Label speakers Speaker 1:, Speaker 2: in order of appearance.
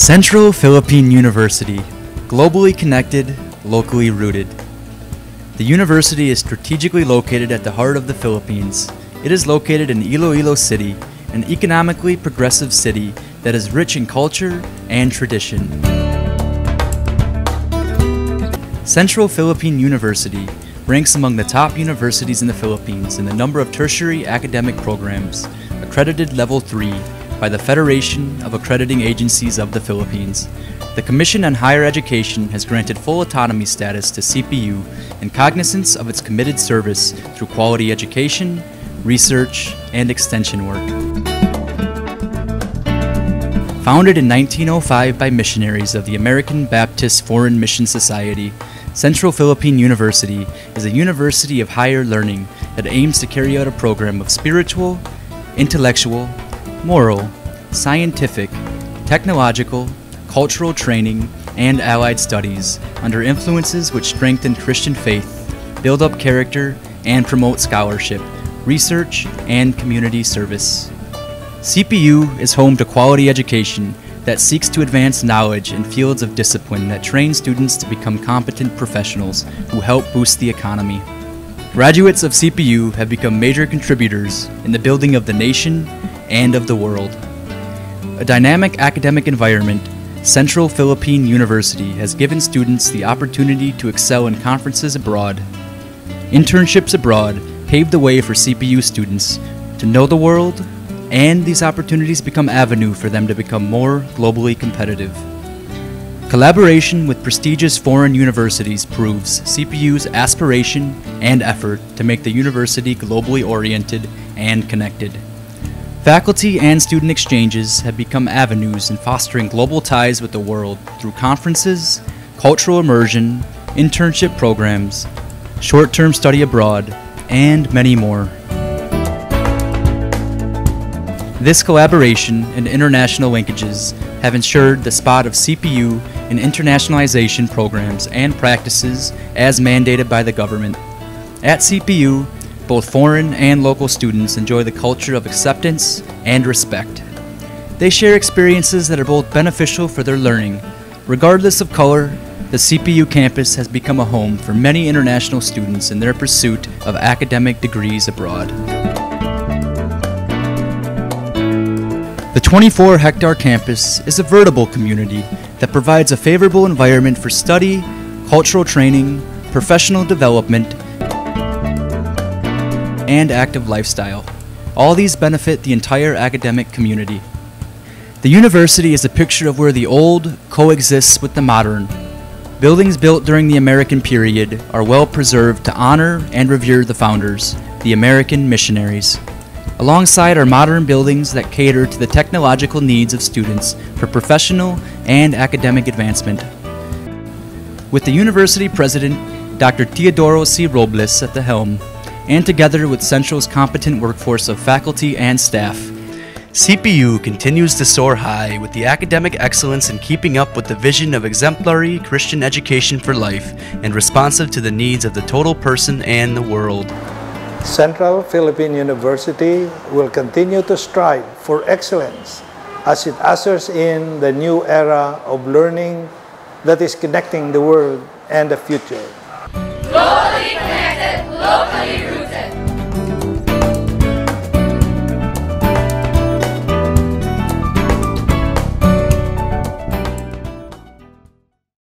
Speaker 1: Central Philippine University, globally connected, locally rooted. The university is strategically located at the heart of the Philippines. It is located in Iloilo City, an economically progressive city that is rich in culture and tradition. Central Philippine University ranks among the top universities in the Philippines in the number of tertiary academic programs, accredited level 3 by the Federation of Accrediting Agencies of the Philippines. The Commission on Higher Education has granted full autonomy status to CPU in cognizance of its committed service through quality education, research, and extension work. Founded in 1905 by missionaries of the American Baptist Foreign Mission Society, Central Philippine University is a university of higher learning that aims to carry out a program of spiritual, intellectual, moral, scientific, technological, cultural training, and allied studies under influences which strengthen Christian faith, build up character, and promote scholarship, research, and community service. CPU is home to quality education that seeks to advance knowledge in fields of discipline that train students to become competent professionals who help boost the economy. Graduates of CPU have become major contributors in the building of the nation and of the world. A dynamic academic environment, Central Philippine University has given students the opportunity to excel in conferences abroad. Internships abroad pave the way for CPU students to know the world and these opportunities become avenue for them to become more globally competitive. Collaboration with prestigious foreign universities proves CPU's aspiration and effort to make the university globally oriented and connected. Faculty and student exchanges have become avenues in fostering global ties with the world through conferences, cultural immersion, internship programs, short term study abroad, and many more. This collaboration and international linkages have ensured the spot of CPU in internationalization programs and practices as mandated by the government. At CPU, both foreign and local students enjoy the culture of acceptance and respect. They share experiences that are both beneficial for their learning. Regardless of color, the CPU campus has become a home for many international students in their pursuit of academic degrees abroad. The 24 hectare campus is a veritable community that provides a favorable environment for study, cultural training, professional development, and active lifestyle. All these benefit the entire academic community. The university is a picture of where the old coexists with the modern. Buildings built during the American period are well preserved to honor and revere the founders, the American missionaries alongside are modern buildings that cater to the technological needs of students for professional and academic advancement. With the university president, Dr. Teodoro C. Robles, at the helm, and together with Central's competent workforce of faculty and staff, CPU continues to soar high with the academic excellence in keeping up with the vision of exemplary Christian education for life and responsive to the needs of the total person and the world.
Speaker 2: Central Philippine University will continue to strive for excellence as it ushers in the new era of learning that is connecting the world and the future.
Speaker 3: Globally connected, locally